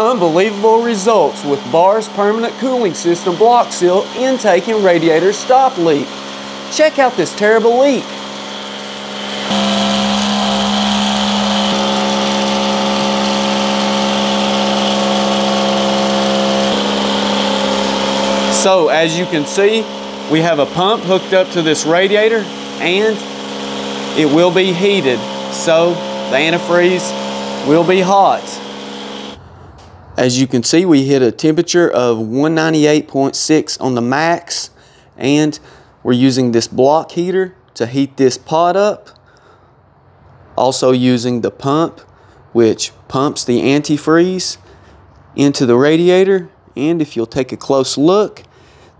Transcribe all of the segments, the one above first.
Unbelievable results with BAR's permanent cooling system block seal intake and radiator stop leak. Check out this terrible leak. So as you can see, we have a pump hooked up to this radiator and it will be heated. So the antifreeze will be hot. As you can see, we hit a temperature of 198.6 on the max and we're using this block heater to heat this pot up. Also using the pump, which pumps the antifreeze into the radiator. And if you'll take a close look,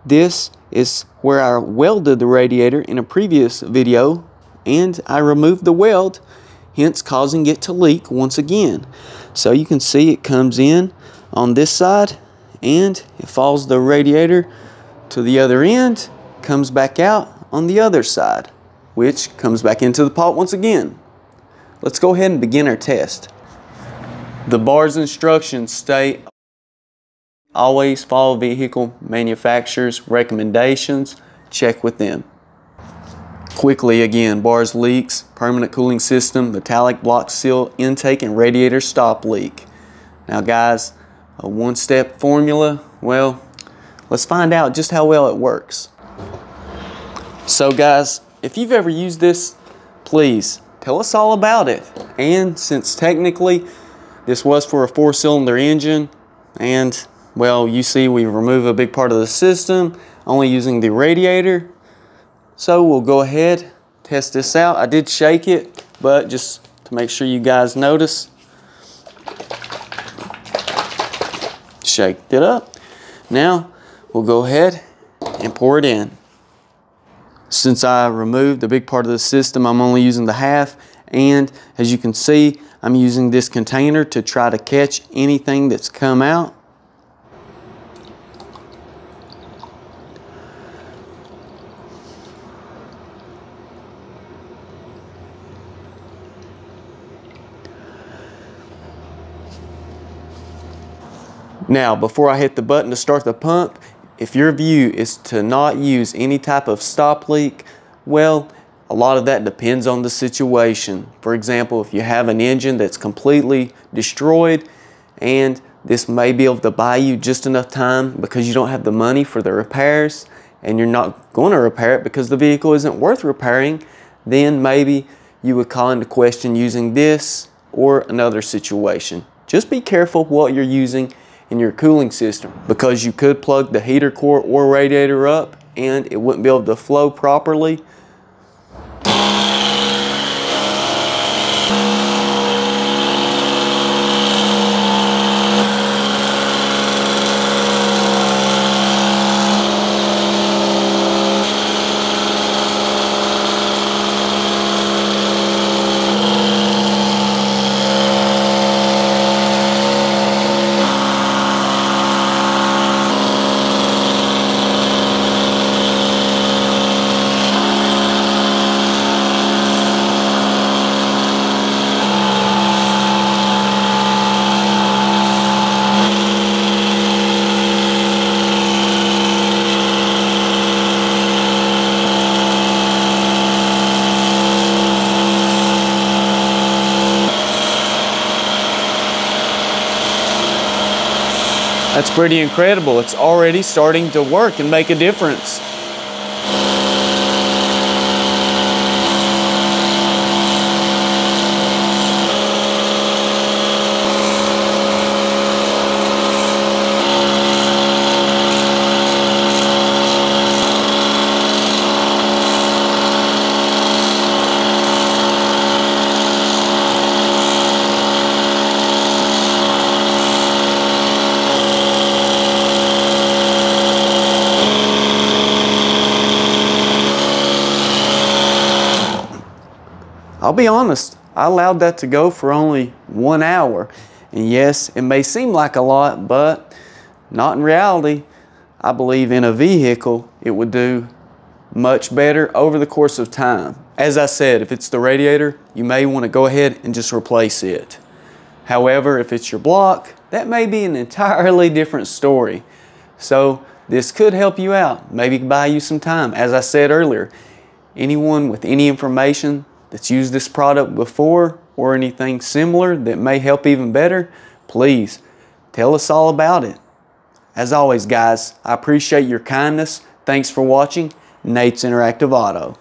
this is where I welded the radiator in a previous video and I removed the weld, hence causing it to leak once again. So you can see it comes in on this side and it follows the radiator to the other end, comes back out on the other side, which comes back into the pot once again. Let's go ahead and begin our test. The BAR's instructions state Always follow vehicle manufacturer's recommendations. Check with them. Quickly again, bars leaks, permanent cooling system, metallic block seal intake and radiator stop leak. Now guys, a one-step formula, well, let's find out just how well it works. So guys, if you've ever used this, please tell us all about it. And since technically this was for a four-cylinder engine and well, you see we remove a big part of the system, only using the radiator. So we'll go ahead, test this out. I did shake it, but just to make sure you guys notice, shake it up. Now we'll go ahead and pour it in. Since I removed the big part of the system, I'm only using the half. And as you can see, I'm using this container to try to catch anything that's come out. Now, before I hit the button to start the pump, if your view is to not use any type of stop leak, well, a lot of that depends on the situation. For example, if you have an engine that's completely destroyed and this may be able to buy you just enough time because you don't have the money for the repairs and you're not going to repair it because the vehicle isn't worth repairing, then maybe you would call into question using this or another situation. Just be careful what you're using in your cooling system because you could plug the heater core or radiator up and it wouldn't be able to flow properly That's pretty incredible. It's already starting to work and make a difference. I'll be honest, I allowed that to go for only one hour. And yes, it may seem like a lot, but not in reality. I believe in a vehicle, it would do much better over the course of time. As I said, if it's the radiator, you may want to go ahead and just replace it. However, if it's your block, that may be an entirely different story. So this could help you out, maybe buy you some time. As I said earlier, anyone with any information that's used this product before or anything similar that may help even better, please tell us all about it. As always, guys, I appreciate your kindness. Thanks for watching Nate's Interactive Auto.